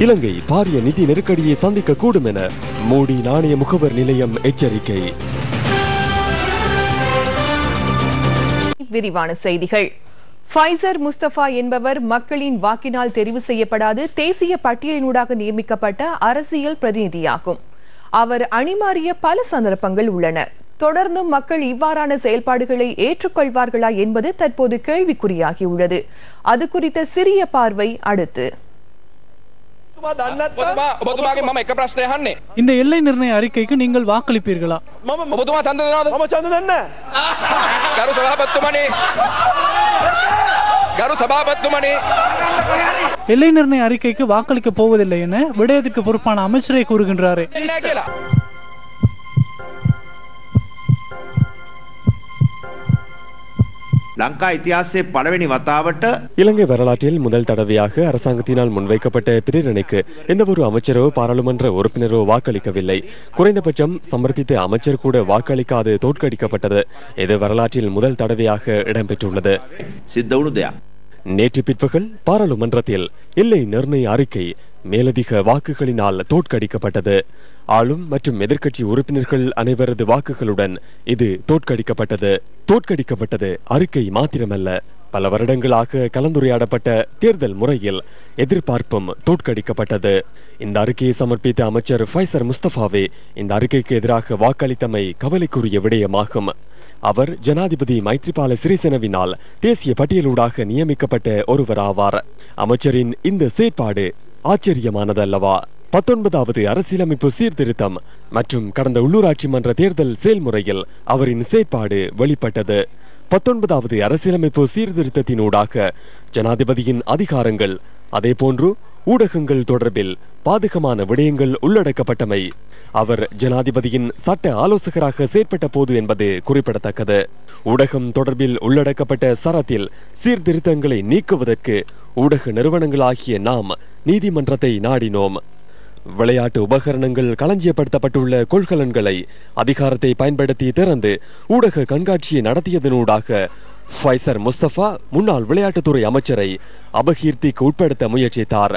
இலங்கை பாரிய நிதி நெருக்கடியை சந்திக்க கூடும் என மோடி நாணய முகவர் நிலையம் எச்சரிக்கை. விரிவான செய்திகள். ஃபைசர் முஸ்தபா என்பவர் மக்களின் வாக்கினால் தெரிவு செய்யப்படாது தேசிய பட்டியலினூடாக நியமிக்கப்பட்ட அரசியல் பிரதிநிதியாகும். அவர் அணிமாறிய பல சந்தர்ப்பங்கள் உள்ளன. தொடர்ந்தும் மக்கள் இவ்வாறான செயல்பாடுகளை ஏற்றுக்கொள்வார்களா என்பது தற்போது கேள்விக்குறியாகியுள்ளது. அது குறித்த சிறிய பார்வை அடுத்து. මම එක ප්‍රශ්නය අහන්නේ. இந்த எல்லை நிர்ணய அறிக்கைக்கு நீங்கள் வாக்களிப்பீர்களா ඔබතුමා ඡන්ද දෙනවද? මම ඡන්ද දෙන්නේ ගරු සභාපතිතුමනි. ගරු සභාපතිතුමනි. எல்லை நிர்ணய அறிக்கைக்கு வாக்களிக்க போவதில்லை என விடயத்துக்கு பொறுப்பான அமைச்சரே கூறுகின்றாரே லங்கா இத்தியாசே பலவெனி வத்தாவட்ட இலங்கை வரலாற்றில் முதல் தடவையாக அரசாங்கத்தினால் முன்வைக்கப்பட்ட பிரேரணைக்கு எந்த ஒரு அமைச்சரோ பாராளுமன்ற உறுப்பினரோ வாக்களிக்கவில்லை. குறைந்தபட்சம் சமர்ப்பித்த அமைச்சர் கூட வாக்களிக்காது தோற்கடிக்கப்பட்டது. இது வரலாற்றில் முதல் தடவையாக இடம்பெற்றுள்ளது. நேற்று பிற்பகல் பாராளுமன்றத்தில் இல்லை நிர்ணய அறிக்கை மேலதிக வாக்குகளினால் தோற்கடிக்கப்பட்டது. ஆளும் மற்றும் எதிர்க்கட்சி உறுப்பினர்கள் அனைவரது வாக்குகளுடன் இது தோற்கடிக்கப்பட்டது. தோற்கடிக்கப்பட்டது அறிக்கை மாத்திரமல்ல. பல வருடங்களாக கலந்துரையாடப்பட்ட தேர்தல் முறையில் எதிர்பார்ப்பும் தோற்கடிக்கப்பட்டது. இந்த அறிக்கையை சமர்ப்பித்த அமைச்சர் ஃபைசர் முஸ்தபாவே இந்த அறிக்கைக்கு எதிராக வாக்களித்தமை கவலைக்குரிய விடயமாகும். அவர் ஜனாதிபதி மைத்ரிபால சிறிசேனவினால் தேசிய பட்டியலூடாக நியமிக்கப்பட்ட ஒருவராவார். அமைச்சரின் இந்த செயற்பாடு ஆச்சரியமானதல்லவா? பத்தொன்பதாவது அரசியலமைப்பு சீர்திருத்தம் மற்றும் கடந்த உள்ளூராட்சி மன்ற தேர்தல் செயல்முறையில் அவரின் செயற்பாடு வெளிப்பட்டது. பத்தொன்பதாவது அரசியலமைப்பு சீர்திருத்தத்தினூடாக ஜனாதிபதியின் அதிகாரங்கள் அதேபோன்று ஊடகங்கள் தொடர்பில் பாதகமான விடயங்கள் உள்ளடக்கப்பட்டமை அவர் ஜனாதிபதியின் சட்ட ஆலோசகராக செயற்பட்ட போது என்பது குறிப்பிடத்தக்கது. ஊடகம் தொடர்பில் உள்ளடக்கப்பட்ட சரத்தில் சீர்திருத்தங்களை நீக்குவதற்கு ஊடக நிறுவனங்களாகிய நாம் நீதிமன்றத்தை நாடினோம். விளையாட்டு உபகரணங்கள் களஞ்சியப்படுத்தப்பட்டுள்ள கொள்கலன்களை அதிகாரத்தை பயன்படுத்தி திறந்து ஊடக கண்காட்சியை நடத்தியதனூடாக ஃபைசர் முஸ்தபா முன்னாள் விளையாட்டுத்துறை அமைச்சரை அபகீர்த்திக்கு உட்படுத்த முயற்சித்தார்.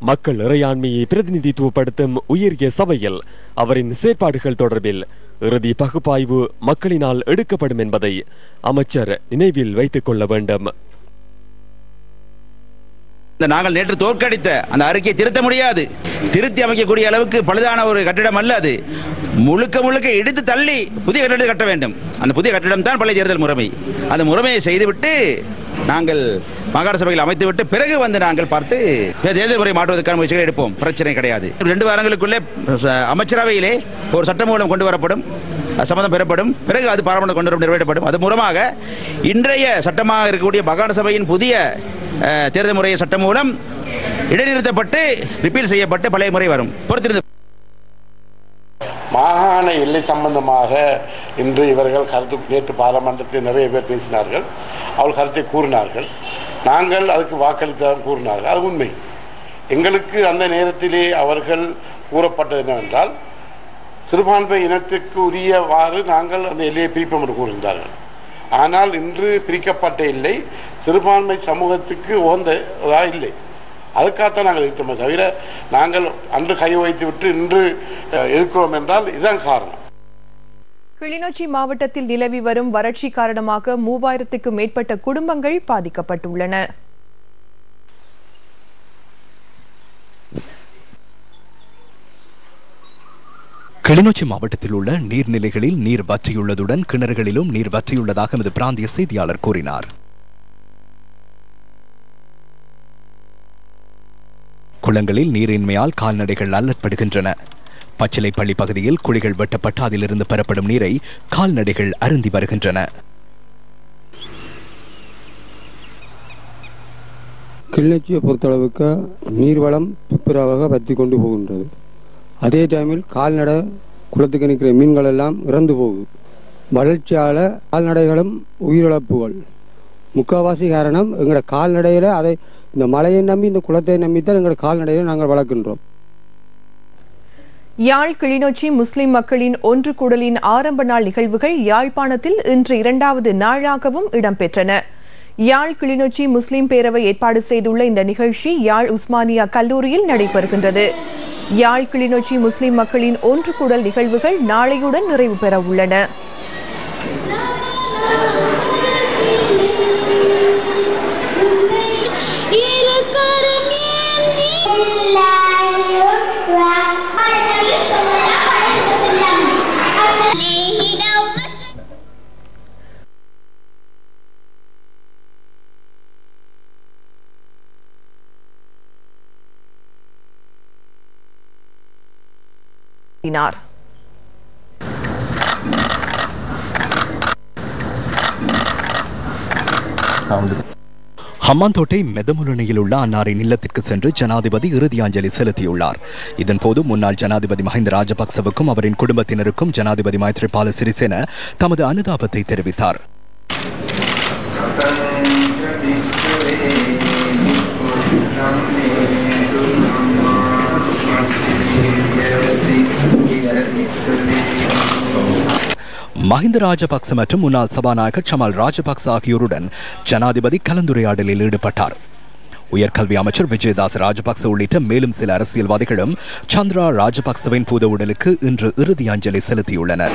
மக்கள் இறையாண்மையை பிரதிநிதித்துவப்படுத்தும் உயரிய சபையில் அவரின் செயற்பாடுகள் தொடர்பில் இறுதி பகுப்பாய்வு மக்களினால் எடுக்கப்படும் என்பதை அமைச்சர் நினைவில் வைத்துக் கொள்ள வேண்டும். நாங்கள் நேற்று தோற்கடித்த அந்த அறிக்கையை திருத்த முடியாது. திருத்தி அமைக்கக்கூடிய அளவுக்கு பழுதான ஒரு கட்டிடம் அல்ல அது. முழுக்க முழுக்க இடித்து தள்ளி புதிய கட்டிடத்தை கட்ட வேண்டும். அந்த புதிய கட்டிடம் தான் பழைய தேர்தல் முறைமை. அந்த முறைமையை செய்துவிட்டு நாங்கள் மாகாண சபையில் அமைத்துவிட்டு பிறகு வந்து நாங்கள் பார்த்து தேர்தல் முறை மாற்றுவதற்கான முயற்சிகளை எடுப்போம். பிரச்சனை கிடையாது. ரெண்டு வாரங்களுக்குள்ளே அமைச்சரவையிலே ஒரு சட்டமூலம் கொண்டு வரப்படும். சம்மதம் பெறப்படும். பிறகு அது பாராளுமன்ற கொண்டு வரும் நிறைவேற்றப்படும். அது மூலமாக இன்றைய சட்டமாக இருக்கக்கூடிய மாகாண சபையின் புதிய தேர்தல் முறைய சட்டம் மூலம் இடைநிறுத்தப்பட்டு ரிப்பீல் செய்யப்பட்டு பழைய முறை வரும். பொறுத்திருந்து மாகாண எல்லை சம்பந்தமாக இன்று இவர்கள் கருத்து நேற்று பாராளுமன்றத்தில் நிறைய பேர் பேசினார்கள். அவர்கள் கருத்தை கூறினார்கள். நாங்கள் அதுக்கு வாக்களித்ததாக கூறினார்கள். அது உண்மை. எங்களுக்கு அந்த நேரத்திலே அவர்கள் கூறப்பட்டது என்னவென்றால் சிறுபான்மை இனத்துக்கு உரியவாறு நாங்கள் அந்த எல்லையை பிரிப்போம் என்று கூறியிருந்தார்கள். ஆனால் இன்று பிரிக்கப்பட்ட இல்லை. சிறுபான்மை சமூகத்துக்கு உகந்ததாக இல்லை. அதுக்காகத்தான் நாங்கள் எதிர்த்தோமே தவிர நாங்கள் அன்று கை வைத்து விட்டு இன்று அஹ், எதிர்க்கிறோம் என்றால் இதுதான் காரணம். கிளிநொச்சி மாவட்டத்தில் நிலவி வரும் வறட்சி காரணமாக மூவாயிரத்துக்கு மேற்பட்ட குடும்பங்கள் பாதிக்கப்பட்டுள்ளன. கிளிநொச்சி மாவட்டத்தில் உள்ள நீர்நிலைகளில் நீர் வற்றியுள்ளதுடன் கிணறுகளிலும் நீர் வற்றியுள்ளதாக எமது பிராந்திய செய்தியாளர் கூறினார். குளங்களில் நீரின்மையால் கால்நடைகள் அல்லற்படுகின்றன. பச்சிலைப்பள்ளி பகுதியில் குழிகள் வெட்டப்பட்டு அதிலிருந்து பெறப்படும் நீரை கால்நடைகள் அருந்தி வருகின்றன. கிளிநொச்சியை பொறுத்தளவுக்கு நீர்வளம் துப்புரவாக வற்றி கொண்டு போகின்றது. அதே டைமில் கால்நடை குளத்துக்கு நிற்கிற மீன்கள் எல்லாம் இறந்து போகுது. வளர்ச்சியால் கால்நடைகளும் உயிரிழப்புகள். முக்கால்வாசி காரணம் எங்களோட கால்நடையில் அதை இந்த மலையை நம்பி இந்த குளத்தை நம்பித்தான் எங்களோட கால்நடையில் நாங்கள் வளர்க்கின்றோம். யாழ் கிளிநொச்சி முஸ்லிம் மக்களின் ஒன்று கூடலின் ஆரம்ப நாள் நிகழ்வுகள் யாழ்ப்பாணத்தில் இன்று இரண்டாவது நாளாகவும் இடம்பெற்றன. யாழ் கிளிநொச்சி முஸ்லிம் பேரவை ஏற்பாடு செய்துள்ள இந்த நிகழ்ச்சி யாழ் உஸ்மானியா கல்லூரியில் நடைபெறுகின்றது. யாழ் கிளிநொச்சி முஸ்லிம் மக்களின் ஒன்று கூடல் நிகழ்வுகள் நாளையுடன் நிறைவு பெற உள்ளன. கூறினார் ஹம்மாந்தோட்டை மெதமுலனையில் உள்ள அன்னாரின் இல்லத்திற்கு சென்று ஜனாதிபதி இறுதி அஞ்சலி செலுத்தியுள்ளார் இதன்போது முன்னாள் ஜனாதிபதி மஹிந்த ராஜபக்சவுக்கும் அவரின் குடும்பத்தினருக்கும் ஜனாதிபதி மைத்ரிபால சிறிசேன தமது அனுதாபத்தை தெரிவித்தார். மஹிந்த ராஜபக்ச மற்றும் முன்னாள் சபாநாயகர் சமால் ராஜபக்ச ஆகியோருடன் ஜனாதிபதி கலந்துரையாடலில் ஈடுபட்டார். உயர்கல்வி அமைச்சர் விஜயதாஸ் ராஜபக்ச உள்ளிட்ட மேலும் சில அரசியல்வாதிகளும் சந்திரா ராஜபக்சவின் பூத உடலுக்கு இன்று இறுதி அஞ்சலி செலுத்தியுள்ளனர்.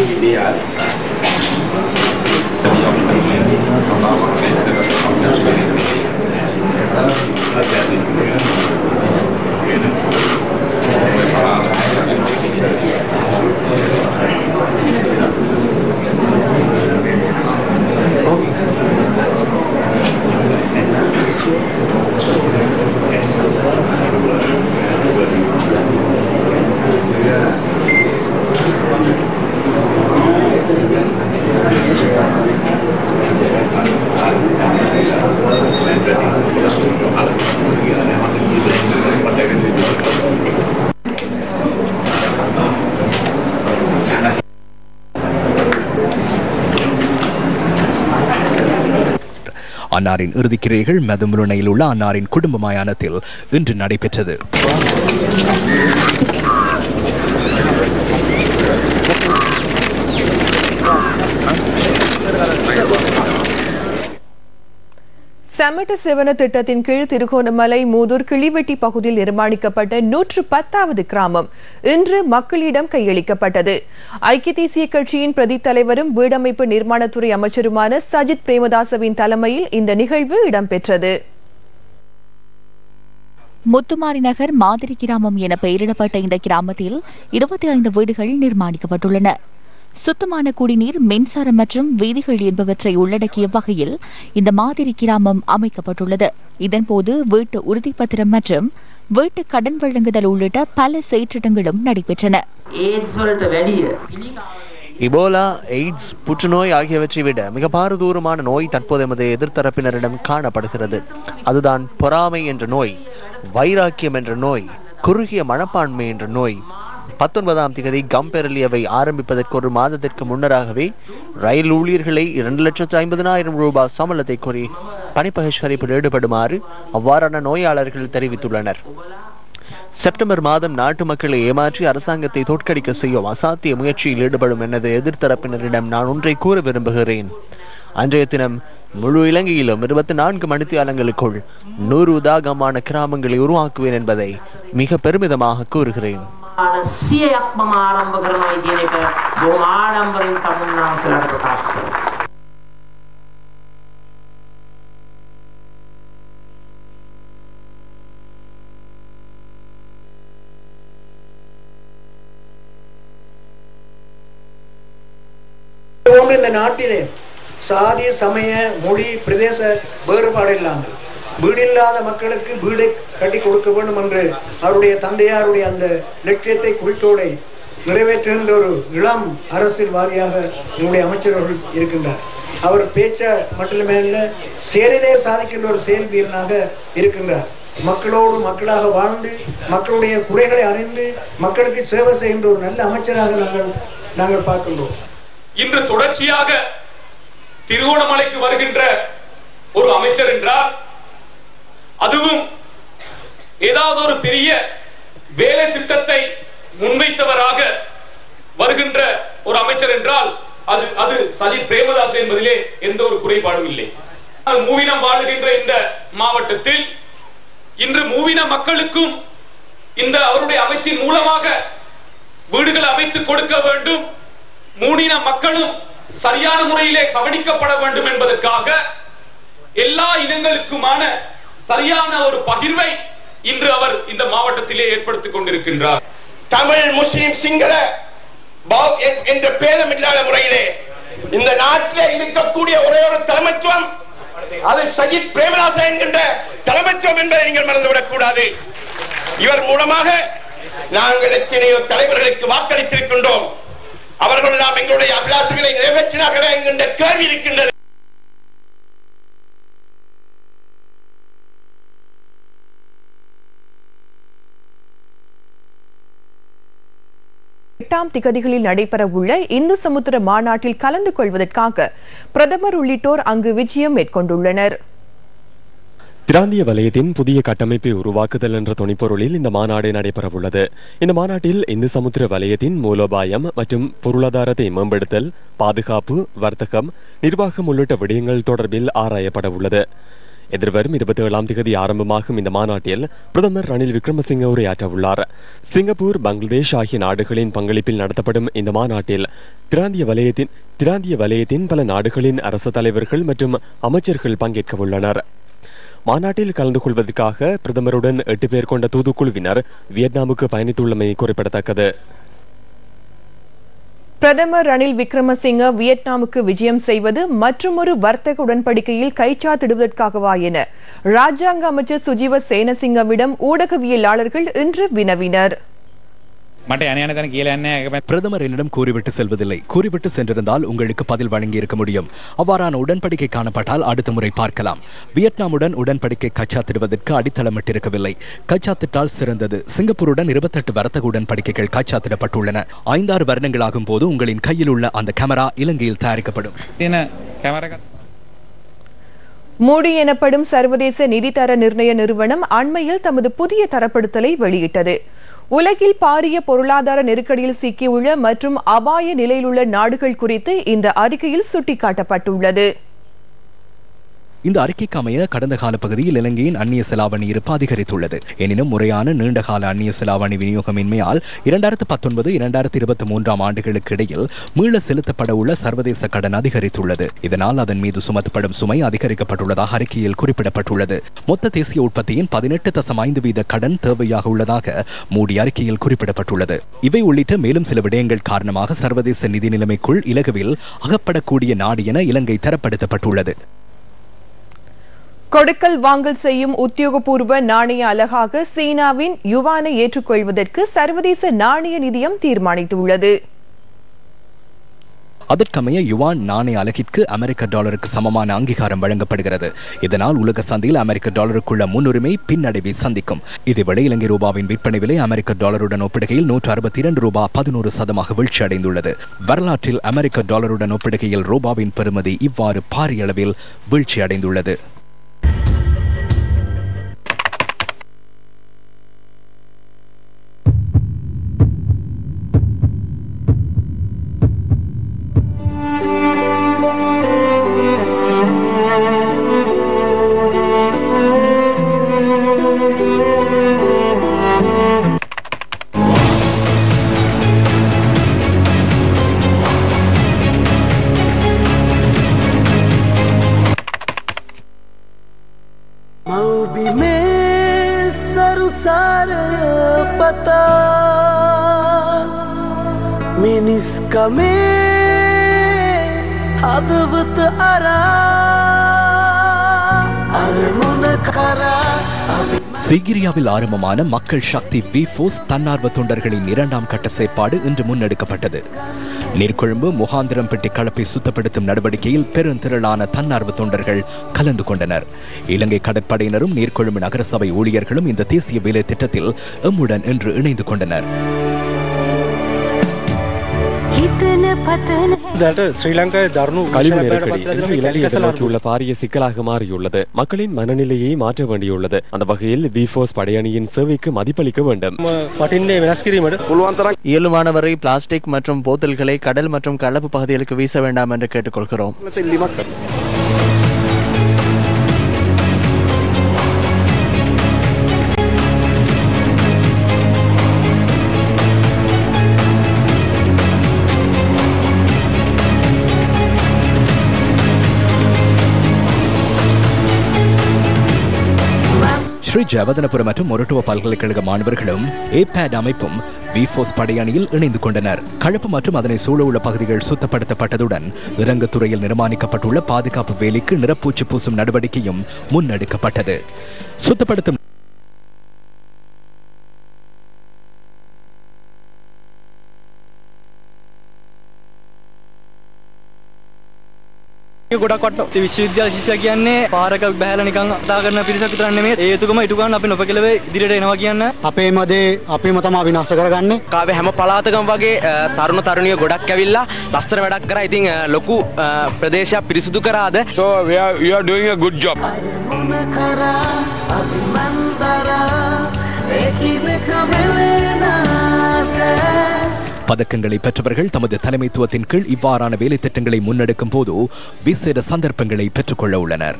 你几比几 அன்னாரின் இறுதிக்கிரைகள் மதுமுருணையில் உள்ள அன்னாரின் குடும்ப மயானத்தில் இன்று நடைபெற்றது. சமட்ட சிவன திட்டத்தின் கீழ் திருகோணமலை மூதூர் கிளிவெட்டி பகுதியில் நிர்மாணிக்கப்பட்ட நூற்று பத்தாவது கிராமம் இன்று மக்களிடம் கையளிக்கப்பட்டது. ஐக்கிய தேசிய கட்சியின் பிரதி தலைவரும் வீடமைப்பு நிர்மாணத்துறை அமைச்சருமான சஜித் பிரேமதாசவின் தலைமையில் இந்த நிகழ்வு இடம்பெற்றது. முத்துமாரி நகர் மாதிரி கிராமம் என பெயரிடப்பட்ட இந்த கிராமத்தில் இருபத்தி ஐந்து வீடுகள் நிர்மாணிக்கப்பட்டுள்ளன. சுத்தமான குடிநீர் மின்சாரம் மற்றும் வீதிகள் என்பவற்றை உள்ளடக்கிய வகையில் இந்த மாதிரி கிராமம் அமைக்கப்பட்டுள்ளது. இதன்போது வீட்டு உறுதிப்பத்திரம் மற்றும் வீட்டு கடன் வழங்குதல் உள்ளிட்ட பல செயற்றிட்டங்களும் நடைபெற்றன. இபோலா எய்ட்ஸ் புற்றுநோய் ஆகியவற்றை விட மிக பாரதூரமான நோய் தற்போது எமது எதிர்த்தரப்பினரிடம் காணப்படுகிறது. அதுதான் பொறாமை என்ற நோய் வைராக்கியம் என்ற நோய் குறுகிய மனப்பான்மை என்ற நோய் பத்தொன்பதாம் திகதி கம்பெரலியவை ஆரம்பிப்பதற்கு ஒரு மாதத்திற்கு முன்னராகவே ரயில் ஊழியர்களை இரண்டு லட்சத்து ஐம்பதனாயிரம் ரூபாய் சம்பளத்தை கோரி பணிப்பகிஷ்கரிப்பில் ஈடுபடுமாறு அவ்வாறான நோயாளர்கள் தெரிவித்துள்ளனர். செப்டம்பர் மாதம் நாட்டு மக்களை ஏமாற்றி அரசாங்கத்தை தோற்கடிக்க செய்யும் அசாத்திய முயற்சியில் ஈடுபடும் எனது எதிர்த்தரப்பினரிடம் நான் ஒன்றை கூற விரும்புகிறேன். அன்றைய தினம் முழு இலங்கையிலும் இருபத்தி நான்கு மணித்தியாலங்களுக்குள் நூறு உதாகமான கிராமங்களை உருவாக்குவேன் என்பதை மிக பெருமிதமாக கூறுகிறேன். සිය යක්ම ආරම්භ කරනයි කියන එක බොහොම ආඩම්බරෙන් තමුන්නාසලට ප්‍රකාශ කරනවා. போன்று இந்த நாட்டிலே சாதி சமய மொழி பிரதேச வேறுபாடு இல்லாமல் வீடு இல்லாத மக்களுக்கு வீடை கட்டி கொடுக்க வேண்டும் என்று அவருடைய தந்தையாருடைய அந்த லட்சியத்தை குறிக்கோளை நிறைவேற்றுகின்ற ஒரு இளம் அரசியல்வாதியாக என்னுடைய அமைச்சர்கள் இருக்கின்றார். அவர் பேச்ச மட்டுமே இல்லை செயலிலே சாதிக்கின்ற ஒரு செயல் வீரனாக இருக்கின்றார். மக்களோடு மக்களாக வாழ்ந்து மக்களுடைய குறைகளை அறிந்து மக்களுக்கு சேவை செய்கின்ற ஒரு நல்ல அமைச்சராக நாங்கள் நாங்கள் பார்க்கின்றோம். இன்று தொடர்ச்சியாக திருகோணமலைக்கு வருகின்ற ஒரு அமைச்சர் என்றால் அதுவும் ஏதாவது ஒரு பெரிய வேலை திட்டத்தை முன்வைத்தவராக வருகின்ற ஒரு அமைச்சர் என்றால் அது அது சஜித் பிரேமதாஸ் என்பதிலே எந்த ஒரு குறைபாடும் இல்லை. மூவினம் வாழுகின்ற இந்த மாவட்டத்தில் இன்று மூவின மக்களுக்கும் இந்த அவருடைய அமைச்சின் மூலமாக வீடுகள் அமைத்து கொடுக்க வேண்டும். மூடின மக்களும் சரியான முறையிலே கவனிக்கப்பட வேண்டும் என்பதற்காக எல்லா இனங்களுக்குமான சரியான ஒரு பகிர்வை இன்று அவர் இந்த மாவட்டத்திலே ஏற்படுத்திக் கொண்டிருக்கின்றார். தமிழ் முஸ்லிம் சிங்கள என்ற பேதம் இல்லாத முறையிலே இந்த நாட்டில் இருக்கக்கூடிய ஒரே ஒரு தலைமைத்துவம் அது சஜித் பிரேமதாசன் என்கின்ற தலைமைத்துவம் என்பதை நீங்கள் மறந்துவிடக் கூடாது. இவர் மூலமாக நாங்கள் எத்தனையோ தலைவர்களுக்கு வாக்களித்திருக்கின்றோம். அவர்கள் நாம் எங்களுடைய அபிலாசங்களை நிறைவேற்றினார்களே என்கின்ற கேள்வி இருக்கின்றது. எட்டாம் திகதிகளில் நடைபெறவுள்ள இந்து சமுத்திர மாநாட்டில் கலந்து கொள்வதற்காக பிரதமர் உள்ளிட்டோர் அங்கு விஜயம் மேற்கொண்டுள்ளனர். பிராந்திய வலயத்தின் புதிய கட்டமைப்பை உருவாக்குதல் என்ற துணிப்பொருளில் இந்த மாநாடு நடைபெறவுள்ளது. இந்த மாநாட்டில் இந்து சமுத்திர வலயத்தின் மூலோபாயம் மற்றும் பொருளாதாரத்தை மேம்படுத்தல் பாதுகாப்பு வர்த்தகம் நிர்வாகம் உள்ளிட்ட விடயங்கள் தொடர்பில் ஆராயப்பட உள்ளது எதிர்வரும் இருபத்தி ஏழாம் தேதி ஆரம்பமாகும் இந்த மாநாட்டில் பிரதமர் ரணில் விக்ரமசிங்க உரையாற்ற உள்ளார் சிங்கப்பூர் பங்களாதேஷ் ஆகிய நாடுகளின் பங்களிப்பில் நடத்தப்படும் இந்த மாநாட்டில் பிராந்திய வலயத்தின் பிராந்திய வலயத்தின் பல நாடுகளின் அரசு தலைவர்கள் மற்றும் அமைச்சர்கள் பங்கேற்க உள்ளனர். மாநாட்டில் கலந்து கொள்வதற்காக பிரதமருடன் எட்டு பேர் கொண்ட தூதுக்குழுவினர் வியட்நாமுக்கு பயணித்துள்ளமை குறிப்பிடத்தக்கது. பிரதமர் ரணில் விக்ரமசிங்க வியட்நாமுக்கு விஜயம் செய்வது மற்றுமொரு வர்த்தக உடன்படிக்கையில் கைச்சாத்திடுவதற்காகவா என ராஜாங்க அமைச்சர் சுஜீவ சேனசிங்கவிடம் ஊடகவியலாளர்கள் இன்று வினவினர். මට යන යන තැන කියලා යන්නේ ඒක பிரதமர் என்னிடம் கூறிவிட்டு செல்வதில்லை கூறிவிட்டு சென்றிருந்தால் உங்களுக்கு பதில் வழங்கி இருக்க முடியும் அவ்வாறான உடன்படிக்கை காணப்பட்டால் அடுத்த முறை பார்க்கலாம் வியட்நாமுடன் உடன்படிக்கை கச்சாத்திடுவதற்கு அடித்தளமிட்டிருக்கவில்லை கச்சாத்திட்டால் சிறந்தது சிங்கப்பூருடன் இருபத்தெட்டு வர்த்தக உடன்படிக்கைகள் கச்சாத்திடப்பட்டுள்ளன ஐந்தாறு வருடங்களாகும் போது உங்களின் கையில் உள்ள அந்த கேமரா இலங்கையில் தயாரிக்கப்படும் තියෙන කැමරක மூடி எனப்படும் சர்வதேச நிதித்தர நிர்ணய நிறுவனம் அண்மையில் தமது புதிய தரப்படுத்தலை வெளியிட்டது உலகில் பாரிய பொருளாதார நெருக்கடியில் சிக்கியுள்ள மற்றும் அபாய நிலையிலுள்ள நாடுகள் குறித்து இந்த அறிக்கையில் சுட்டிக்காட்டப்பட்டுள்ளது. இந்த அறிக்கைக்கு அமைய கடந்த கால பகுதியில் இலங்கையின் அந்நிய செலாவணி இருப்பு அதிகரித்துள்ளது. எனினும் முறையான நீண்டகால அந்நிய செலாவணி விநியோகமின்மையால் இரண்டாயிரத்து பத்தொன்பது இரண்டாயிரத்து இருபத்தி மூன்றாம் ஆண்டுகளுக்கு இடையில் மீள செலுத்தப்பட உள்ள சர்வதேச கடன் அதிகரித்துள்ளது. இதனால் அதன் மீது சுமத்தப்படும் சுமை அதிகரிக்கப்பட்டுள்ளதாக அறிக்கையில் குறிப்பிடப்பட்டுள்ளது. மொத்த தேசிய உற்பத்தியின் பதினெட்டு தசம் ஐந்து வீத கடன் தேவையாக உள்ளதாக மூடி அறிக்கையில் குறிப்பிடப்பட்டுள்ளது. இவை உள்ளிட்ட மேலும் சில விடயங்கள் காரணமாக சர்வதேச நிதி நிலைமைக்குள் இலகுவில் அகப்படக்கூடிய நாடு என இலங்கை தரப்படுத்தப்பட்டுள்ளது. கொடுக்கல் வாங்கல் செய்யும் உத்தியோகபூர்வ நாணய அலகாக சீனாவின் யுவானை ஏற்றுக்கொள்வதற்கு சர்வதேச நாணய நிதியம் தீர்மானித்துள்ளது. அதற்கமைய யுவான் நாணய அலகிற்கு அமெரிக்க டாலருக்கு சமமான அங்கீகாரம் வழங்கப்படுகிறது. இதனால் உலக சந்தையில் அமெரிக்க டாலருக்குள்ள முன்னுரிமை பின்னடைவை சந்திக்கும். இதேவேளை இலங்கை ரூபாவின் விற்பனை விலை அமெரிக்க டாலருடன் ஒப்பிடுகையில் நூற்று அறுபத்தி இரண்டு ரூபாய் பதினோரு சதமாக வீழ்ச்சி அடைந்துள்ளது. வரலாற்றில் அமெரிக்க டாலருடன் ஒப்பிடுகையில் ரூபாவின் பெறுமதி இவ்வாறு பாரிய அளவில் வீழ்ச்சி نسكمي هضبت أرى أمي சீகிரியாவில் ஆரம்பமான மக்கள் சக்தி வி போஸ் தன்னார்வ தொண்டர்களின் இரண்டாம் கட்ட செயற்பாடு இன்று முன்னெடுக்கப்பட்டது நீர்கொழும்பு முகாந்திரம்பட்டி கலப்பை சுத்தப்படுத்தும் நடவடிக்கையில் பெருந்திரளான தன்னார்வ தொண்டர்கள் கலந்து கொண்டனர் இலங்கை கடற்படையினரும் நீர்கொழும்பு நகரசபை ஊழியர்களும் இந்த தேசிய வேலை திட்டத்தில் எம்முடன் இன்று இணைந்து கொண்டனர் கழிவு நெருக்கடி இன்று பாரிய சிக்கலாக மாறியுள்ளது. மக்களின் மனநிலையை மாற்ற வேண்டியுள்ளது. அந்த வகையில் விஃபோர்ஸ் படையணியின் சேவைக்கு மதிப்பளிக்க வேண்டும். இயலுமானவரை பிளாஸ்டிக் மற்றும் போத்தல்களை கடல் மற்றும் கலப்பு பகுதிகளுக்கு வீச வேண்டாம் என்று கேட்டுக்கொள்கிறோம். ஸ்ரீ ஜவதனபுரம் மற்றும் மொரட்டுவ பல்கலைக்கழக மாணவர்களும் ஏபேட் அமைப்பும் விஃபோஸ் படையணியில் இணைந்து கொண்டனர். கழப்பு மற்றும் அதனை சூழவுள்ள பகுதிகள் சுத்தப்படுத்தப்பட்டதுடன் இறங்குத்துறையில் நிர்மாணிக்கப்பட்டுள்ள பாதுகாப்பு வேலைக்கு நிறப்பூச்சி பூசும் நடவடிக்கையும் முன்னெடுக்கப்பட்டது. சுத்தப்படுத்தும் ගොඩක් වට විශ්වවිද්‍යාල ශිෂ්‍ය කියන්නේ පාරක බැහැලා නිකන් කතා කරන පිරිසක් විතර නෙමෙයි. ඒ යුතුයකම ඉටු ගන්න අපි නොපෙළවේ ඉදිරියට එනවා කියන්න. අපේ මදේ අපේම තමා විනාශ කරගන්නේ. කාවේ හැම පලාතකම වගේ තරුණ තරුණිය ගොඩක් ඇවිල්ලා ලස්සන වැඩක් කරා. ඉතින් ලොකු ප්‍රදේශයක් පිරිසුදු කරාද? So we are, we are doing a good job. කරා අපි මන්දරා එකිනෙක වෙලෙනාද பதக்கங்களை பெற்றவர்கள் தமது தலைமைத்துவத்தின் கீழ் இவ்வாறான வேலை திட்டங்களை முன்னெடுக்கும் போது விசேட சந்தர்ப்பங்களை பெற்றுக்கொள்ள உள்ளனர்.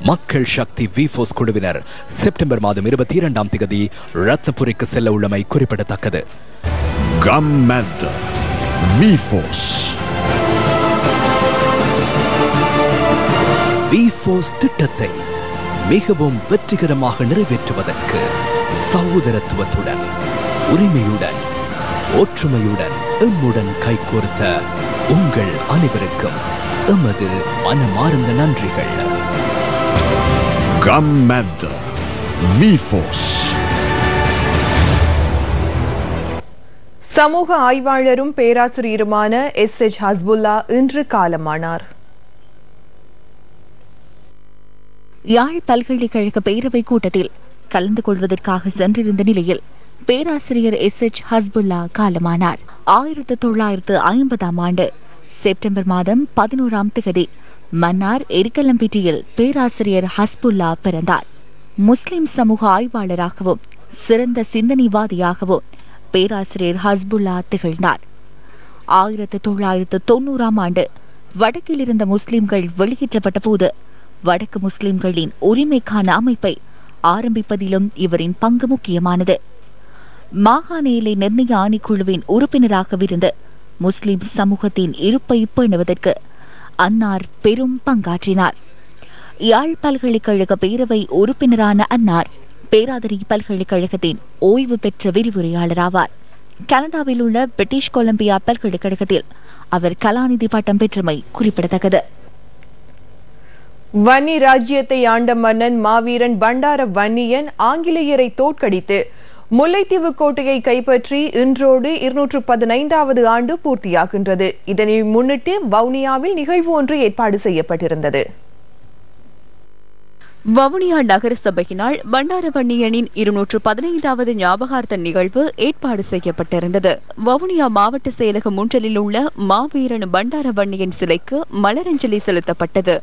மக்கள் சக்தி விஃபோஸ் குழுவினர் செப்டம்பர் மாதம் இருபத்தி இரண்டாம் தேதி ரத்னபுரிக்கு செல்ல உள்ளமை குறிப்பிடத்தக்கது. திட்டத்தை மிகவும் வெற்றிகரமாக நிறைவேற்றுவதற்கு சகோதரத்துவத்துடன் உரிமையுடன் ஒற்றுமையுடன் எம்முடன் கைகோர்த்த உங்கள் அனைவருக்கும் எமது மனமார்ந்த நன்றிகள். சமூக ஆய்வாளரும் பேராசிரியருமான எஸ். எச். ஹஸ்புல்லா இன்று காலமானார். யாழ் பல்கலைக்கழக பேரவை கூட்டத்தில் கலந்து கொள்வதற்காக சென்றிருந்த நிலையில் பேராசிரியர் எஸ் எச் ஹஸ்புல்லா காலமானார். ஆயிரத்து தொள்ளாயிரத்து ஐம்பதாம் ஆண்டு செப்டம்பர் மாதம் பதினோராம் திகதி மன்னார் எரிக்கலம்பிட்டியில் பேராசிரியர் ஹஸ்புல்லா பிறந்தார். முஸ்லிம் சமூக ஆய்வாளராகவும் சிறந்த சிந்தனைவாதியாகவும் பேராசிரியர் ஹஸ்புல்லா திகழ்ந்தார். ஆயிரத்து தொள்ளாயிரத்து தொண்ணூறாம் ஆண்டு வடக்கில் இருந்த முஸ்லிம்கள் வெளியேற்றப்பட்ட போது வடக்கு முஸ்லிம்களின் உரிமைக்கான அமைப்பை ஆரம்பிப்பதிலும் இவரின் பங்கு முக்கியமானது. மாகாண எல்லை நிர்ணய ஆணைக்குழுவின் உறுப்பினராகவிருந்து முஸ்லிம் சமூகத்தின் இருப்பை பேணுவதற்கு அன்னார் பெரும் பங்காற்றினார். யாழ் பல்கலைக்கழக பேரவை உறுப்பினரான அன்னார் பேராதரி பல்கலைக்கழகத்தின் ஓய்வு பெற்ற விரிவுரையாளராவார் கனடாவில் உள்ள பிரிட்டிஷ் கொலம்பியா பல்கலைக்கழகத்தில் அவர் கலாநிதி பட்டம் பெற்றமை குறிப்பிடத்தக்கது. வன்னி ராஜ்யத்தை ஆண்ட மன்னன் மாவீரன் பண்டார வன்னியன் ஆங்கிலேயரை தோற்கடித்து முல்லைத்தீவு கோட்டையை கைப்பற்றி இன்றோடு இருநூற்று பதினைந்தாவது ஆண்டு பூர்த்தியாகின்றது. இதனை முன்னிட்டு வவுனியாவில் நிகழ்வு ஒன்று ஏற்பாடு செய்யப்பட்டிருந்தது. வவுனியா நகர சபையினால் பண்டாரவன்னியனின் இருநூற்று பதினைந்தாவது ஞாபகார்த்த நிகழ்வு ஏற்பாடு செய்யப்பட்டிருந்தது. வவுனியா மாவட்ட செயலக முன்றலில் உள்ள மாவீரன் பண்டாரவன்னியன் சிலைக்கு மலரஞ்சலி செலுத்தப்பட்டது.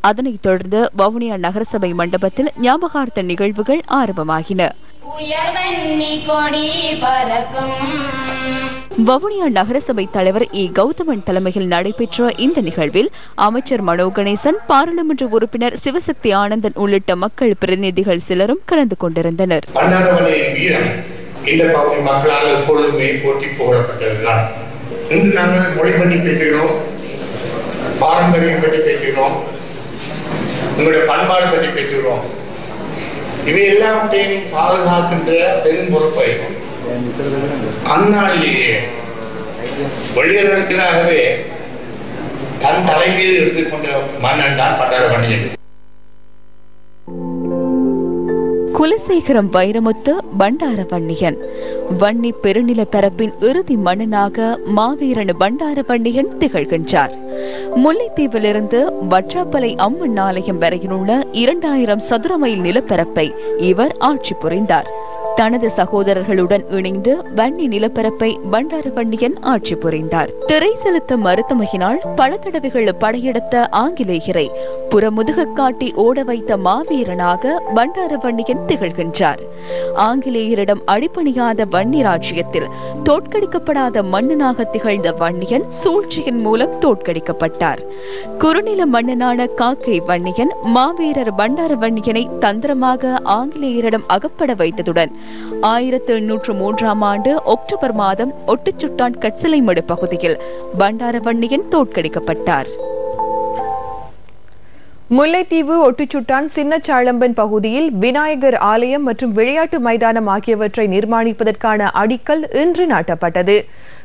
அதனைத் தொடர்ந்து வவுனியா நகரசபை மண்டபத்தில் ஞாபகார்த்த நிகழ்வுகள் ஆரம்பமாகின. வவுனியா நகரசபை தலைவர் இ. கௌதமன் தலைமையில் நடைபெற்ற இந்த நிகழ்வில் அமைச்சர் மனோ கணேசன் பாராளுமன்ற உறுப்பினர் சிவசக்தி ஆனந்தன் உள்ளிட்ட மக்கள் பிரதிநிதிகள் சிலரும் கலந்து கொண்டிருந்தனர். இந்த பகுதி மக்களால் எப்பொழுதுமே புகழப்பட்டதுதான். இன்று நாங்கள் மொழி பற்றி பேசுகிறோம் பாரம்பரியம் பற்றி பேசுகிறோம். உங்களுடைய பண்பாடு பற்றி பேசுகிறோம் இது எல்லாவற்றையும் பாதுகாக்கின்ற பெரும் பொறுப்பை அந்நாளிலேயே வெள்ளியர்களுக்காகவே தன் தலைமையில் எடுத்துக்கொண்ட மன்னன் தான் பண்டார வன்னியன் குலசேகரம் வைரமுத்து பண்டார பண்ணியன் வன்னி பெருநில பரப்பின் இறுதி மன்னனாக மாவீரன் பண்டார வன்னியன் திகழ்கின்றார். முல்லைத்தீவிலிருந்து வற்றாப்பலை அம்மன் ஆலயம் வரையிலுள்ள இரண்டாயிரம் சதுர மைல் நிலப்பரப்பை இவர் ஆட்சி புரிந்தார். தனது சகோதரர்களுடன் இணைந்து வன்னி நிலப்பரப்பை பண்டார ஆட்சி புரிந்தார். திரை செலுத்த மருத்துவமையினால் பல தடவைகள் படையெடுத்த ஆங்கிலேயரை புறமுதுக காட்டி ஓட வைத்த மாவீரனாக பண்டார திகழ்கின்றார். ஆங்கிலேயரிடம் அடிப்பணியாத வன்னி ராஜ்யத்தில் தோற்கடிக்கப்படாத மன்னனாக திகழ்ந்த வன்னியன் சூழ்ச்சியின் மூலம் தோற்கடிக்கப்பட்டார். குறுநில மன்னனான காக்கை வன்னியன் மாவீரர் பண்டாரவன்னியனை தந்திரமாக ஆங்கிலேயரிடம் அகப்பட வைத்ததுடன் ஆயிரத்து எண்ணூற்று மூன்றாம் ஆண்டு அக்டோபர் மாதம் ஒட்டுச்சுட்டான் கட்சிலைமடு பகுதியில் பண்டாரவன்னியன் தோற்கடிக்கப்பட்டார். முல்லைத்தீவு ஒட்டுச்சுட்டான் சின்னச்சாளம்பன் பகுதியில் விநாயகர் ஆலயம் மற்றும் விளையாட்டு மைதானம் ஆகியவற்றை நிர்மாணிப்பதற்கான அடிக்கல் இன்று நாட்டப்பட்டது.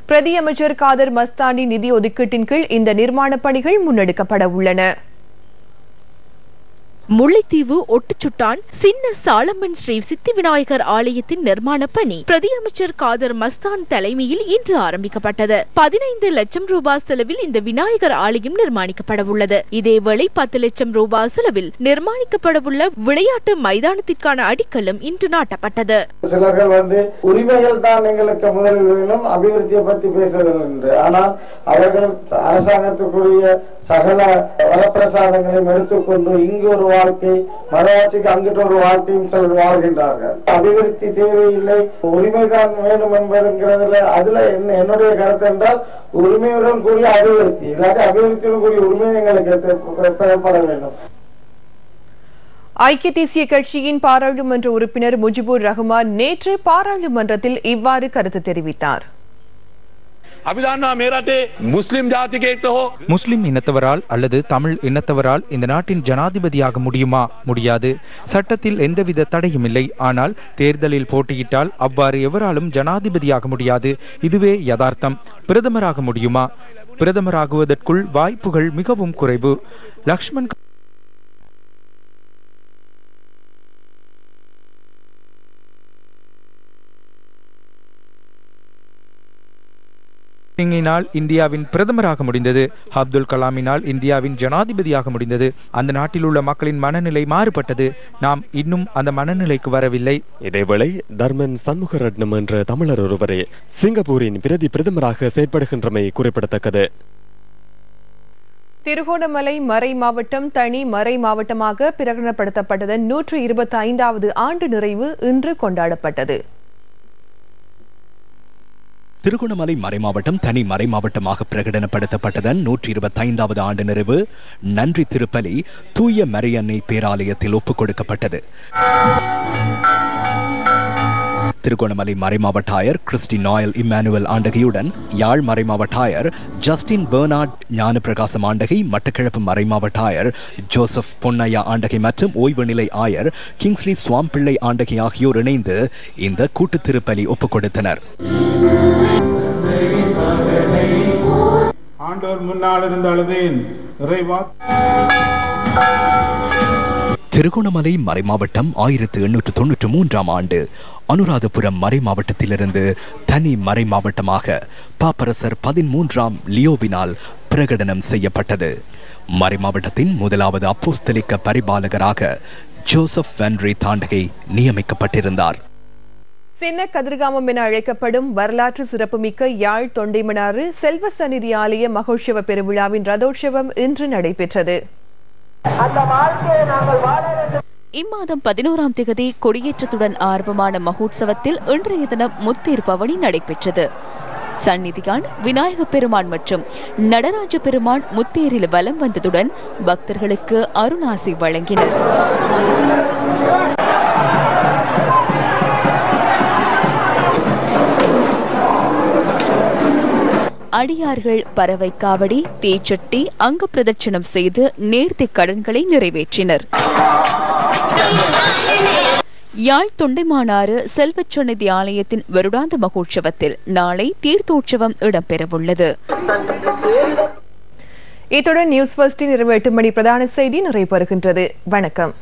பிரதியமைச்சர் காதர் மஸ்தானி நிதி ஒதுக்கீட்டின் கீழ் இந்த நிர்மாணப் பணிகள் முன்னெடுக்கப்பட உள்ளன. முல்லைத்தீவு ஒட்டுச்சுட்டான் சின்ன சாலம்மன் ஸ்ரீ சித்தி விநாயகர் ஆலயத்தின் நிர்மாண பணி. பிரதியமைச்சர் காதர் மஸ்தான் தலைமையில் இன்று ஆரம்பிக்கப்பட்டது. பதினைந்து லட்சம் ரூபாய் செலவில் இந்த விநாயகர் ஆலயம் நிர்மாணிக்கப்பட உள்ளது இதேவேளை பத்து லட்சம் ரூபாய் செலவில் நிர்மாணிக்கப்படவுள்ள விளையாட்டு மைதானத்திற்கான அடிக்கலும் இன்று நாட்டப்பட்டது. சிலர்கள் வந்து உரிமைகள் தான் எங்களுக்கு முதலில் வேணும் அபிவிருத்தியை பத்தி பேசுவதில்லை என்று. ஆனால் அவர்கள் அரசாங்கத்துக்குரிய சகல வரப்பிரசாதங்களையும் எடுத்துக்கொண்டு இங்கு ஒரு வாழ்க்கை மறுவாட்சிக்கு அங்கிட்ட ஒரு வாழ்க்கையும் சிலர் வாழ்கின்றார்கள். அபிவிருத்தி தேவையில்லை உரிமைதான் வேண்டும் என்பதுங்கிறதுல அதுல என்ன என்னுடைய கருத்து என்றால் உரிமையுடன் கூடிய அபிவிருத்தி இல்லாட்டி அபிவிருத்தியுடன் கூடிய உரிமை எங்களுக்கு பெறப்பட வேண்டும். ஐக்கிய தேசிய கட்சியின் பாராளுமன்ற உறுப்பினர் முஜிபுர் ரஹ்மான் நேற்று பாராளுமன்றத்தில் இவ்வாறு கருத்து தெரிவித்தார். முஸ்லிம் இனத்தவரால் அல்லது தமிழ் இனத்தவரால் இந்த நாட்டின் ஜனாதிபதியாக முடியுமா? முடியாது. சட்டத்தில் எந்தவித தடையும் இல்லை. ஆனால் தேர்தலில் போட்டியிட்டால் அவ்வாறு எவராலும் ஜனாதிபதியாக முடியாது. இதுவே யதார்த்தம். பிரதமராக முடியுமா? பிரதமராகுவதற்குள் வாய்ப்புகள் மிகவும் குறைவு. லக்ஷ்மண் சிங்கினால் இந்தியாவின் பிரதமராக முடிந்தது. அப்துல் கலாமினால் இந்தியாவின் ஜனாதிபதியாக முடிந்தது. அந்த நாட்டில் உள்ள மக்களின் மனநிலை மாறுபட்டது. நாம் இன்னும் அந்த மனநிலைக்கு வரவில்லை. இதேவேளை தர்மன் சண்முகரட்னம் என்ற தமிழர் ஒருவரே சிங்கப்பூரின் பிரதி பிரதமராக செயற்படுகின்றமை குறிப்பிடத்தக்கது. திருகோணமலை மறை மாவட்டம் தனி மறை மாவட்டமாக பிரகடனப்படுத்தப்பட்டதன் நூற்று இருபத்தி ஐந்தாவது ஆண்டு நிறைவு இன்று கொண்டாடப்பட்டது. திருகோணமலை மறைமாவட்டம் தனி மறைமாவட்டமாக பிரகடனப்படுத்தப்பட்டதன் நூற்றி இருபத்தி ஐந்தாவது ஆண்டு நிறைவு நன்றி திருப்பலி தூய மரியன்னை பேராலயத்தில் ஒப்புக் கொடுக்கப்பட்டது திருகோணமலை மறைமாவட்ட ஆயர் கிறிஸ்டி நாயல் இம்மானுவல் ஆண்டகையுடன் யாழ் மறைமாவட்ட ஆயர் ஜஸ்டின் பெர்னார்ட் ஞானப்பிரகாசம் ஆண்டகை மட்டக்கிழப்பு மறைமாவட்ட ஆயர் ஜோசப் பொன்னையா ஆண்டகை மற்றும் ஓய்வு நிலை ஆயர் கிங்ஸ்லி சுவாம்பிள்ளை ஆண்டகை ஆகியோர் இணைந்து இந்த கூட்டு திருப்பலி ஒப்புக் கொடுத்தனர் ஆண்டவர் முன்னால் இருந்து அழுதேன். இறைவா. திருகோணமலை மறைமாவட்டம் ஆயிரத்து எண்ணூற்று தொன்னூற்று மூன்றாம் ஆண்டு. அனுராதபுரம் மறைமாவட்டத்திலிருந்து தனி மறைமாவட்டமாக பாப்பரசர் பதிமூன்றாம் லியோவினால் பிரகடனம் செய்யப்பட்டது. மறைமாவட்டத்தின் முதலாவது அப்போஸ்தலிக்க பரிபாலகராக ஜோசப் வென்ரி தாண்டகை நியமிக்கப்பட்டிருந்தார். சின்ன கதிர்காமம் என அழைக்கப்படும் வரலாற்று சிறப்புமிக்க யாழ் தொண்டைமனாறு செல்வ சந்நிதி ஆலய மகோற்சவ பெருவிழாவின் ரதோற்சவம் இன்று நடைபெற்றது. இம்மாதம் பதினோராம் திகதி கொடியேற்றத்துடன் ஆரம்பமான மகோத்சவத்தில் இன்றைய தினம் முத்தேர் பவனி நடைபெற்றது. சந்நிதியான் விநாயக பெருமான் மற்றும் நடராஜ பெருமான் முத்தேரில் வலம் வந்ததுடன் பக்தர்களுக்கு அருணாசி வழங்கினர். அடியார்கள் பறவை காவடி தீச்சட்டி அங்க பிரதட்சணம் செய்து நேர்த்தி கடன்களை நிறைவேற்றினர். யாழ் தொண்டைமானாறு செல்வச்சொன்னதி ஆலயத்தின் வருடாந்த மகோற்சவத்தில் நாளை தீர்த்தோற்சவம் இடம்பெறவுள்ளது. இத்துடன் நியூஸ் ஃபர்ஸ்டின் இரவு எட்டு மணி பிரதான செய்தி நிறைவு பெறுகின்றது. வணக்கம்.